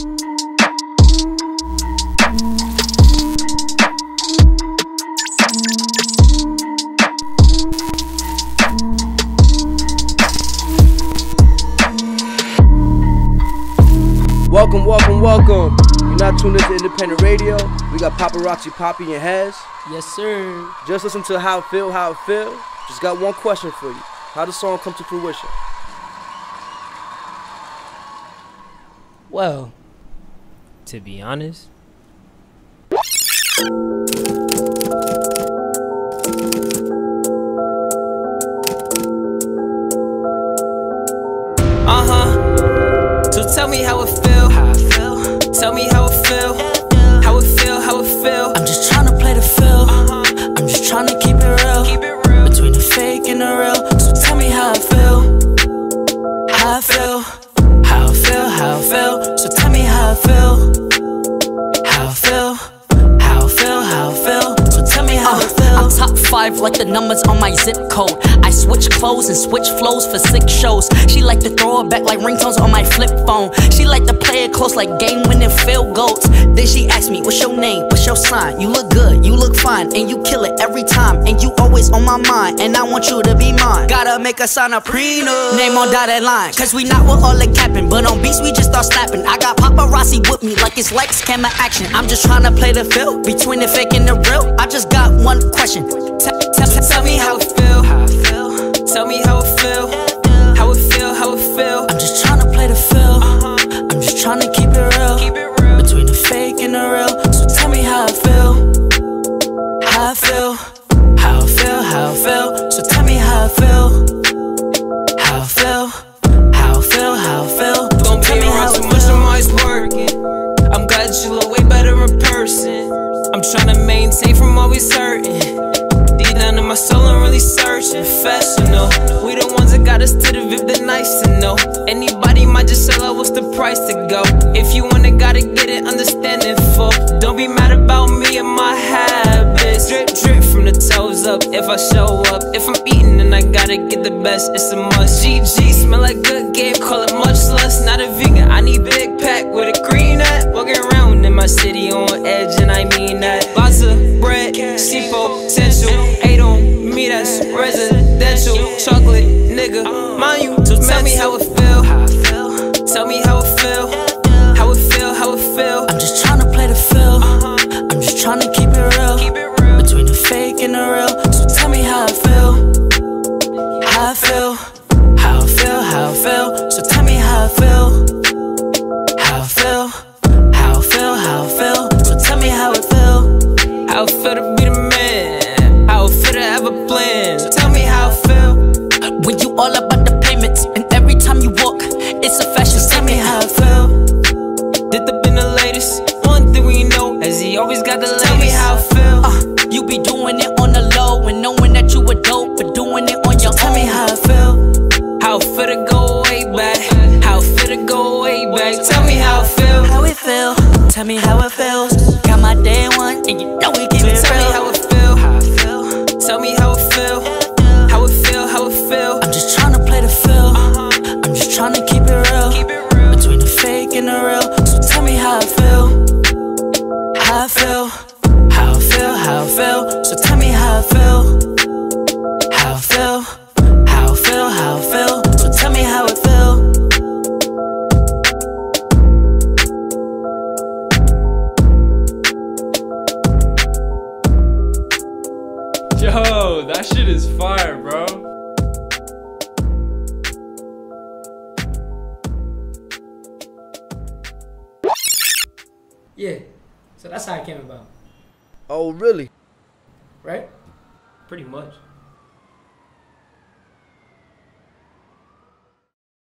Welcome, welcome, welcome. You're not tuned into independent radio. We got Poparazzi Papi and Hez. Yes, sir. Just listen to how it feel, how it feel. Just got one question for you. How the song come to fruition? Well, to be honest, Uh huh. So tell me how it feel. How I feel. Tell me how it feel. How it feel. How it feel. I'm just tryna play the feel. I'm just tryna keep it real. Keep it real. Between the fake and the real. So tell me how I feel. How I feel. How I feel. How I feel. So tell me how I feel. Five like the numbers on my zip code. I switch clothes and switch flows for six shows. She like to throw it back like ringtones on my flip phone. She like to play it close like game winning field goals. Then she asked me, What's your name? What's your sign? You look good, you look fine, and you kill it every time. And you always on my mind, and I want you to be mine. Gotta make a sign a prenup. Name on dotted line, cause we not with all the capping. But on beats, we just start slapping. I got paparazzi with me like it's lights, camera, action. I'm just trying to play the field between the fake and the real. I just got one question. Tell, me how it feel. How I feel. Tell me how it feel. How it feel. How it feel. I'm just tryna play the feel. Uh-huh. I'm just tryna keep it real. Keep it real. Between the fake and the real. So tell me how I feel. How I feel. How I feel. How I feel. So tell me how I feel. How I feel. How I feel. How I feel. Don't be me around too much. I'm always working. I'm glad you look way better in person. I'm trying to maintain from always hurting. My soul, I'm really searching. Professional. We the ones that got us to the VIP, the nice to know. Anybody might just sell out, what's the price to go? If you want it, gotta get it, understand it full. Don't be mad about me and my habits. Drip, drip from the toes up if I show up. If I'm eating, then I gotta get the best, it's a must. GG, smell like good game, call it much less. Not a vegan, I need big pack with that's residential. Chocolate, nigga, mind you, tell me how it feel. Tell me how it feel. How it feel, how it feel. I'm just tryna play the feel. Uh-huh. I'm just it real. Keep it real. Between the fake and the real. So tell me how I feel. How I feel. How I feel. How I feel. So tell me how I feel. Tell me how it feels. Got my day one, and you know we keep it Tell me how it feel. How it feel. Tell me how it feel. How it feel. How it feel. I'm just tryna play the feel. Uh-huh. I'm just tryna keep it real. Keep it real. Between the fake and the real. So tell me how I feel. How I feel. That shit is fire, bro. Yeah. So that's how it came about, Oh, really? right? Pretty much.